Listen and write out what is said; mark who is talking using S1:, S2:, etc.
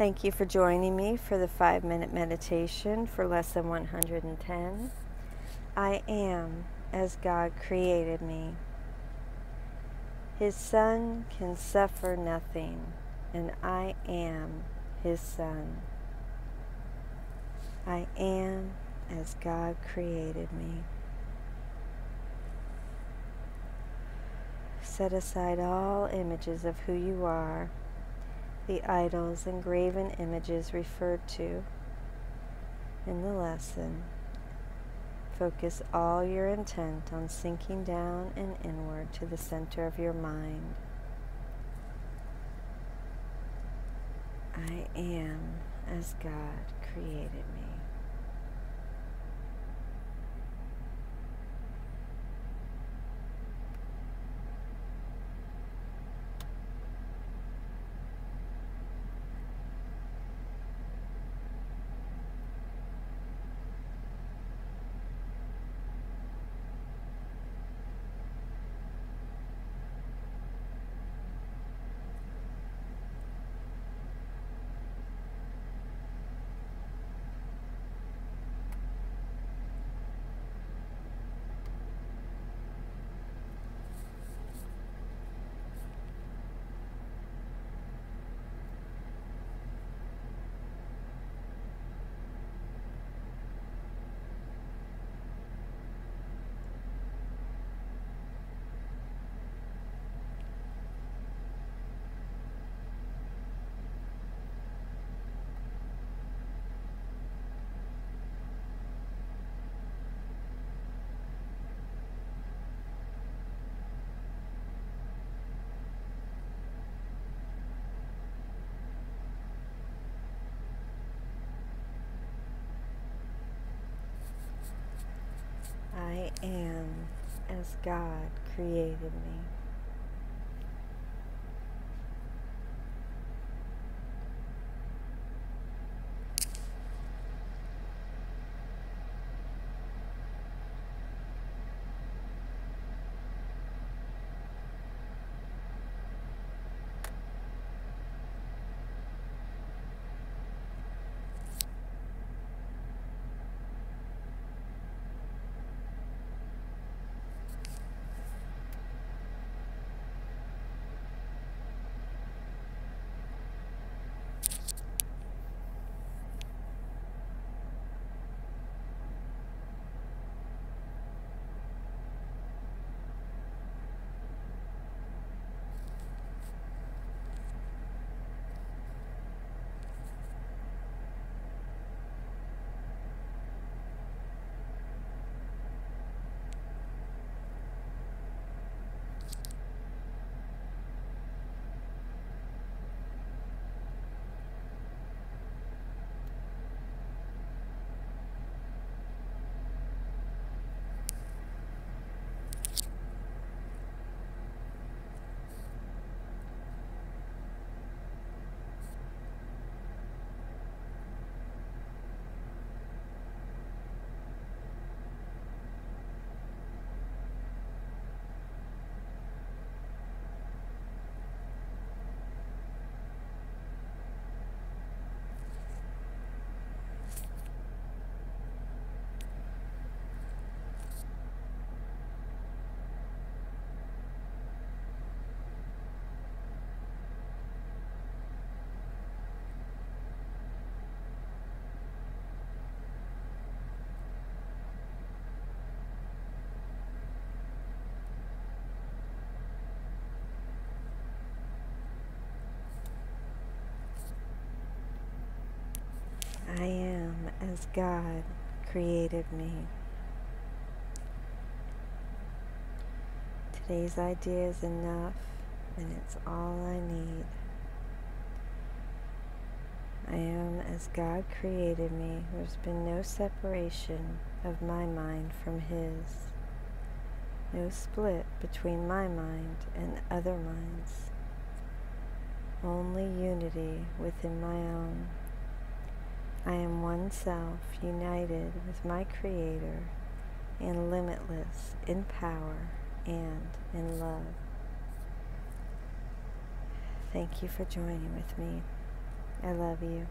S1: Thank you for joining me for the five minute meditation for lesson 110. I am as God created me. His Son can suffer nothing, and I am His Son. I am as God created me. Set aside all images of who you are the idols and graven images referred to in the lesson. Focus all your intent on sinking down and inward to the center of your mind. I am as God created me. I am as God created me. I am as God created me. Today's idea is enough and it's all I need. I am as God created me. There's been no separation of my mind from His, no split between my mind and other minds, only unity within my own. I am one self, united with my Creator, and limitless in power and in love. Thank you for joining with me. I love you.